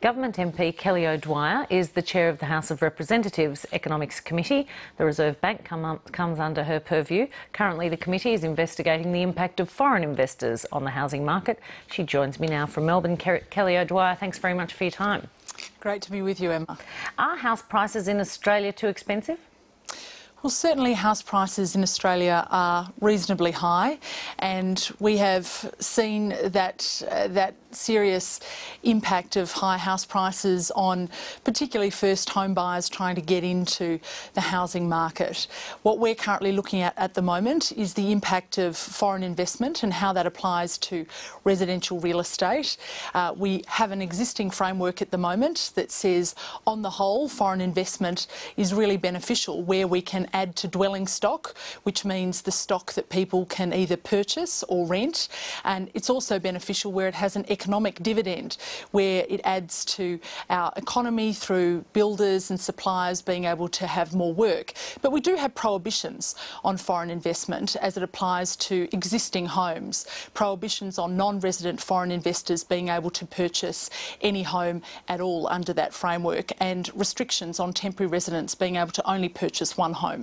Government MP Kelly O'Dwyer is the chair of the House of Representatives Economics Committee. The Reserve Bank come comes under her purview. Currently, the committee is investigating the impact of foreign investors on the housing market. She joins me now from Melbourne. Kelly O'Dwyer, thanks very much for your time. Great to be with you, Emma. Are house prices in Australia too expensive? Well, certainly house prices in Australia are reasonably high, and we have seen that uh, that serious impact of high house prices on particularly first home buyers trying to get into the housing market. What we're currently looking at at the moment is the impact of foreign investment and how that applies to residential real estate. Uh, we have an existing framework at the moment that says, on the whole, foreign investment is really beneficial where we can add to dwelling stock, which means the stock that people can either purchase or rent. And it's also beneficial where it has an economic dividend, where it adds to our economy through builders and suppliers being able to have more work. But we do have prohibitions on foreign investment as it applies to existing homes, prohibitions on non-resident foreign investors being able to purchase any home at all under that framework, and restrictions on temporary residents being able to only purchase one home.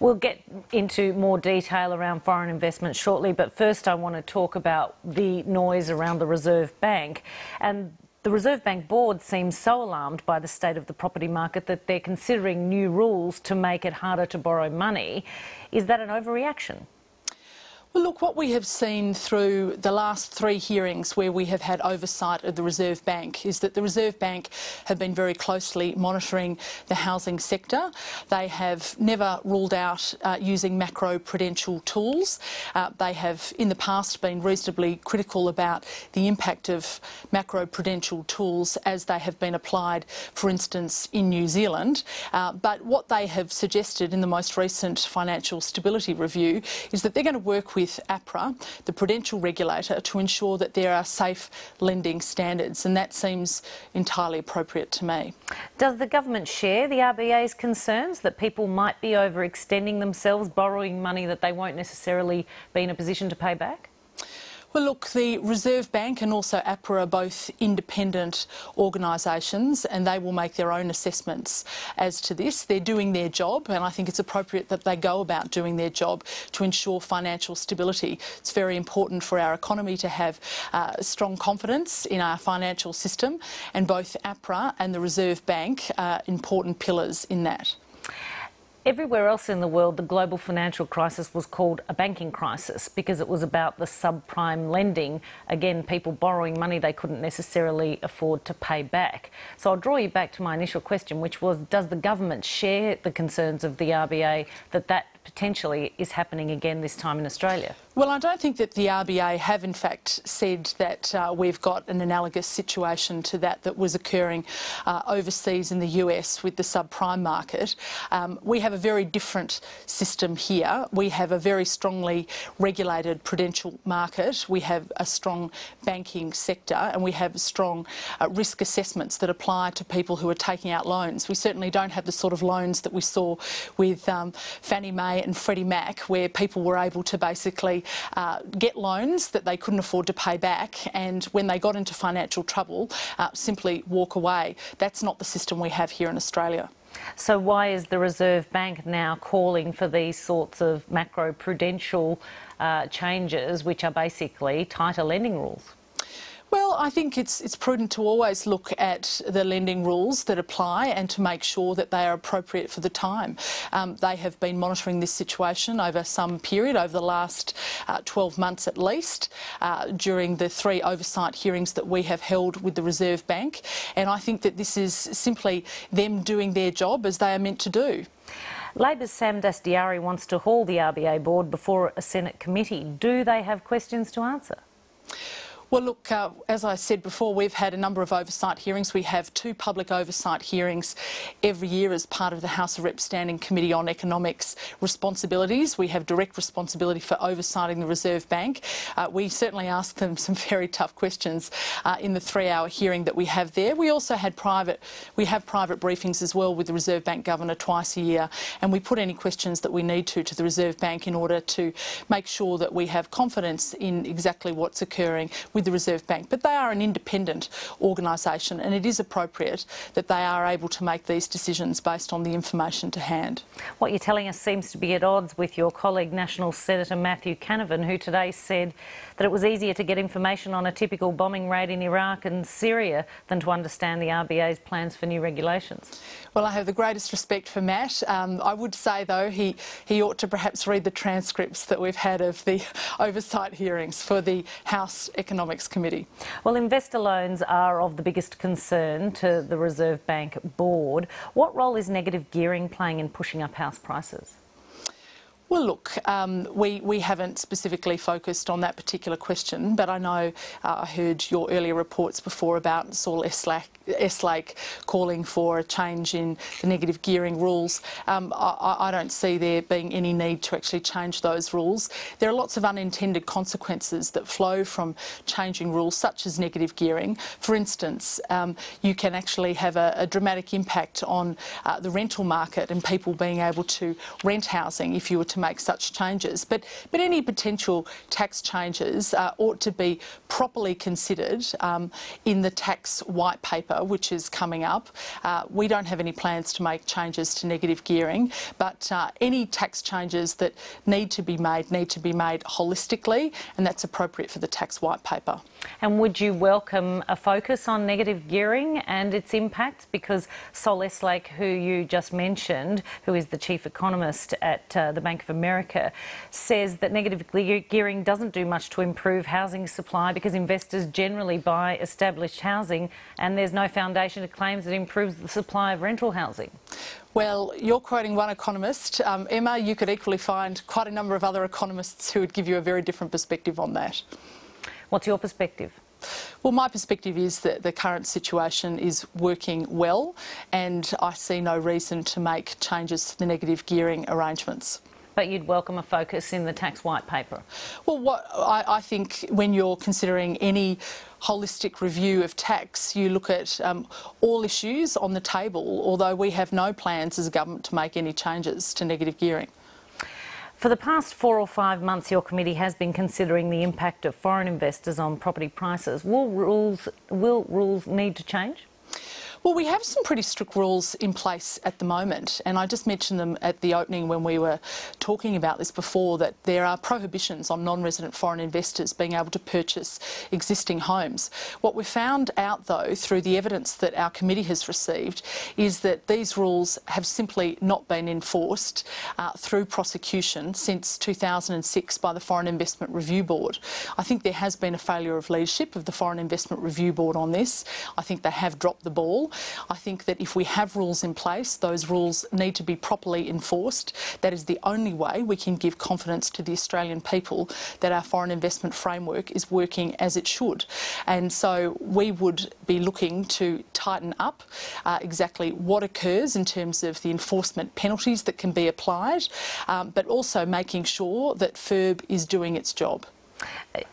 We'll get into more detail around foreign investment shortly, but first I want to talk about the noise around the Reserve Bank. And the Reserve Bank board seems so alarmed by the state of the property market that they're considering new rules to make it harder to borrow money. Is that an overreaction? Well, look, what we have seen through the last three hearings where we have had oversight of the Reserve Bank is that the Reserve Bank have been very closely monitoring the housing sector. They have never ruled out uh, using macro prudential tools. Uh, they have, in the past, been reasonably critical about the impact of macro prudential tools as they have been applied, for instance, in New Zealand. Uh, but what they have suggested in the most recent financial stability review is that they're going to work with with APRA, the prudential regulator, to ensure that there are safe lending standards, and that seems entirely appropriate to me. Does the government share the RBA's concerns that people might be overextending themselves, borrowing money that they won't necessarily be in a position to pay back? Well, look, the Reserve Bank and also APRA are both independent organisations and they will make their own assessments as to this. They're doing their job and I think it's appropriate that they go about doing their job to ensure financial stability. It's very important for our economy to have uh, strong confidence in our financial system and both APRA and the Reserve Bank are important pillars in that. Everywhere else in the world, the global financial crisis was called a banking crisis because it was about the subprime lending. Again, people borrowing money they couldn't necessarily afford to pay back. So I'll draw you back to my initial question, which was Does the government share the concerns of the RBA that that potentially is happening again this time in Australia? Well, I don't think that the RBA have in fact said that uh, we've got an analogous situation to that that was occurring uh, overseas in the US with the subprime market. Um, we have a very different system here. We have a very strongly regulated prudential market. We have a strong banking sector and we have strong uh, risk assessments that apply to people who are taking out loans. We certainly don't have the sort of loans that we saw with um, Fannie Mae and Freddie Mac where people were able to basically uh, get loans that they couldn't afford to pay back, and when they got into financial trouble, uh, simply walk away. That's not the system we have here in Australia. So, why is the Reserve Bank now calling for these sorts of macro prudential uh, changes, which are basically tighter lending rules? Well, I think it's it's prudent to always look at the lending rules that apply and to make sure that they are appropriate for the time. Um, they have been monitoring this situation over some period, over the last uh, 12 months at least, uh, during the three oversight hearings that we have held with the Reserve Bank. And I think that this is simply them doing their job as they are meant to do. Labor's Sam Dastyari wants to haul the RBA board before a Senate committee. Do they have questions to answer? Well, look, uh, as I said before, we've had a number of oversight hearings. We have two public oversight hearings every year as part of the House of Reps Standing Committee on Economics Responsibilities. We have direct responsibility for oversighting the Reserve Bank. Uh, we certainly asked them some very tough questions uh, in the three-hour hearing that we have there. We also had private, we have private briefings as well with the Reserve Bank Governor twice a year, and we put any questions that we need to to the Reserve Bank in order to make sure that we have confidence in exactly what's occurring with with the Reserve Bank, but they are an independent organisation and it is appropriate that they are able to make these decisions based on the information to hand. What you're telling us seems to be at odds with your colleague, National Senator Matthew Canavan, who today said that it was easier to get information on a typical bombing raid in Iraq and Syria than to understand the RBA's plans for new regulations. Well, I have the greatest respect for Matt. Um, I would say, though, he, he ought to perhaps read the transcripts that we've had of the oversight hearings for the House Economics Committee. Well, investor loans are of the biggest concern to the Reserve Bank board. What role is negative gearing playing in pushing up house prices? Well, look, um, we, we haven't specifically focused on that particular question, but I know uh, I heard your earlier reports before about Saul Eslake calling for a change in the negative gearing rules. Um, I, I, don't see there being any need to actually change those rules. There are lots of unintended consequences that flow from changing rules, such as negative gearing. For instance, um, you can actually have a, a dramatic impact on uh, the rental market and people being able to rent housing if you were to make such changes. But, but any potential tax changes uh, ought to be properly considered um, in the tax white paper, which is coming up. Uh, we don't have any plans to make changes to negative gearing, but uh, any tax changes that need to be made need to be made holistically, and that's appropriate for the tax white paper. And would you welcome a focus on negative gearing and its impacts? Because Saul Eslake, who you just mentioned, who is the chief economist at uh, the Bank of America, says that negative gearing doesn't do much to improve housing supply because investors generally buy established housing and there's no foundation to claims that improves the supply of rental housing. Well, you're quoting one economist. Um, Emma, you could equally find quite a number of other economists who would give you a very different perspective on that. What's your perspective? Well, my perspective is that the current situation is working well, and I see no reason to make changes to the negative gearing arrangements. But you'd welcome a focus in the tax white paper? Well, what I, I think when you're considering any holistic review of tax, you look at um, all issues on the table, although we have no plans as a government to make any changes to negative gearing. For the past four or five months, your committee has been considering the impact of foreign investors on property prices. Will rules, will rules need to change? Well, we have some pretty strict rules in place at the moment, and I just mentioned them at the opening when we were talking about this before that there are prohibitions on non resident foreign investors being able to purchase existing homes. What we've found out, though, through the evidence that our committee has received, is that these rules have simply not been enforced uh, through prosecution since 2006 by the Foreign Investment Review Board. I think there has been a failure of leadership of the Foreign Investment Review Board on this. I think they have dropped the ball. I think that if we have rules in place, those rules need to be properly enforced. That is the only way we can give confidence to the Australian people that our foreign investment framework is working as it should. And so we would be looking to tighten up uh, exactly what occurs in terms of the enforcement penalties that can be applied, um, but also making sure that FIRB is doing its job.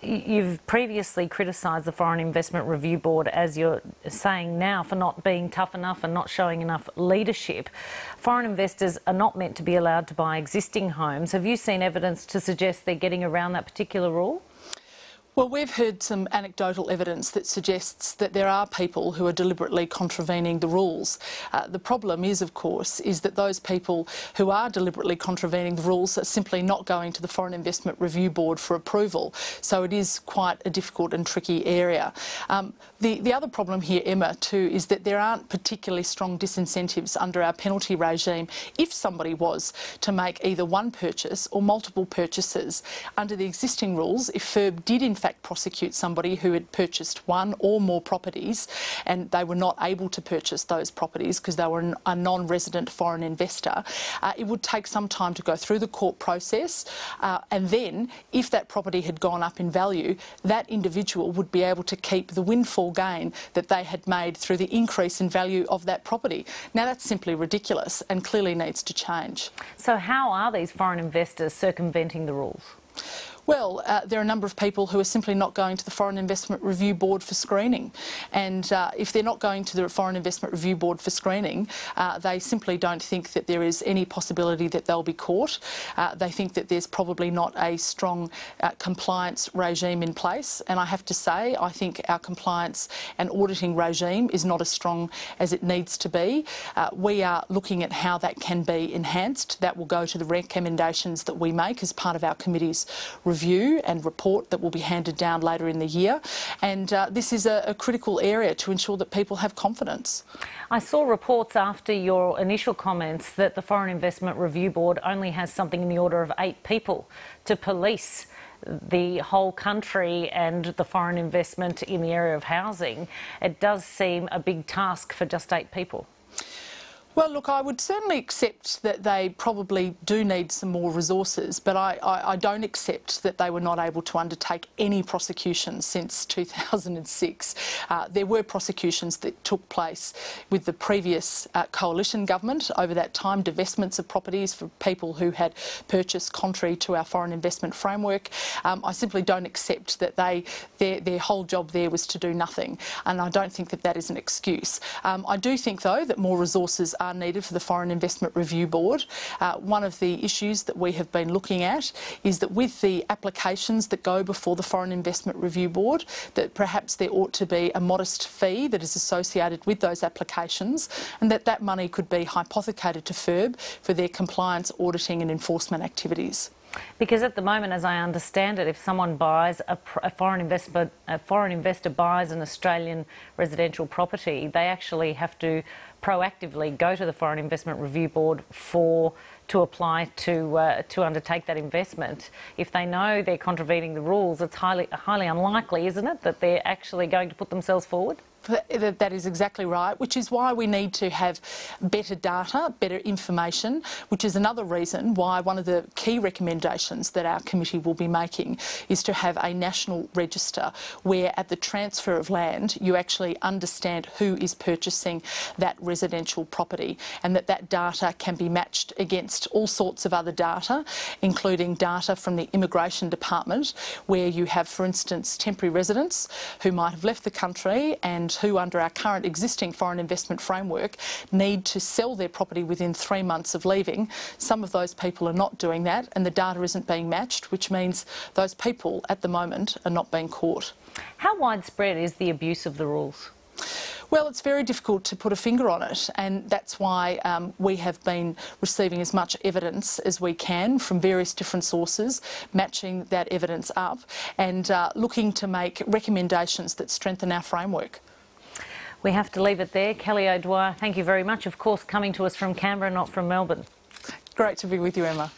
You've previously criticised the Foreign Investment Review Board, as you're saying now, for not being tough enough and not showing enough leadership. Foreign investors are not meant to be allowed to buy existing homes. Have you seen evidence to suggest they're getting around that particular rule? Well, we've heard some anecdotal evidence that suggests that there are people who are deliberately contravening the rules. Uh, the problem is, of course, is that those people who are deliberately contravening the rules are simply not going to the Foreign Investment Review Board for approval. So it is quite a difficult and tricky area. Um, the, the other problem here, Emma, too, is that there aren't particularly strong disincentives under our penalty regime if somebody was to make either one purchase or multiple purchases. Under the existing rules, if FIRB did in fact fact prosecute somebody who had purchased one or more properties and they were not able to purchase those properties because they were a non-resident foreign investor, uh, it would take some time to go through the court process uh, and then if that property had gone up in value, that individual would be able to keep the windfall gain that they had made through the increase in value of that property. Now that's simply ridiculous and clearly needs to change. So how are these foreign investors circumventing the rules? Well, uh, there are a number of people who are simply not going to the Foreign Investment Review Board for screening. And uh, if they're not going to the Foreign Investment Review Board for screening, uh, they simply don't think that there is any possibility that they'll be caught. Uh, they think that there's probably not a strong uh, compliance regime in place. And I have to say, I think our compliance and auditing regime is not as strong as it needs to be. Uh, we are looking at how that can be enhanced. That will go to the recommendations that we make as part of our committee's review and report that will be handed down later in the year. And uh, this is a, a critical area to ensure that people have confidence. I saw reports after your initial comments that the Foreign Investment Review Board only has something in the order of eight people to police the whole country and the foreign investment in the area of housing. It does seem a big task for just eight people. Well, look, I would certainly accept that they probably do need some more resources, but I, I, I, don't accept that they were not able to undertake any prosecutions since 2006. Uh, there were prosecutions that took place with the previous uh, coalition government over that time, divestments of properties for people who had purchased contrary to our foreign investment framework. Um, I simply don't accept that they their, their whole job there was to do nothing, and I don't think that that is an excuse. Um, I do think, though, that more resources are are needed for the Foreign Investment Review Board. Uh, one of the issues that we have been looking at is that with the applications that go before the Foreign Investment Review Board, that perhaps there ought to be a modest fee that is associated with those applications and that that money could be hypothecated to FIRB for their compliance, auditing and enforcement activities. Because at the moment, as I understand it, if someone buys a, a, foreign investor, a foreign investor buys an Australian residential property, they actually have to proactively go to the Foreign Investment Review Board for to apply to uh, to undertake that investment. If they know they're contravening the rules, it's highly highly unlikely, isn't it, that they're actually going to put themselves forward? That is exactly right, which is why we need to have better data, better information, which is another reason why one of the key recommendations that our committee will be making is to have a national register where at the transfer of land you actually understand who is purchasing that residential property and that that data can be matched against all sorts of other data, including data from the Immigration Department where you have, for instance, temporary residents who might have left the country and and who, under our current existing foreign investment framework, need to sell their property within three months of leaving. Some of those people are not doing that, and the data isn't being matched, which means those people at the moment are not being caught. How widespread is the abuse of the rules? Well, it's very difficult to put a finger on it, and that's why um, we have been receiving as much evidence as we can from various different sources, matching that evidence up, and uh, looking to make recommendations that strengthen our framework. We have to leave it there. Kelly O'Dwyer, thank you very much. Of course, coming to us from Canberra, not from Melbourne. Great to be with you, Emma.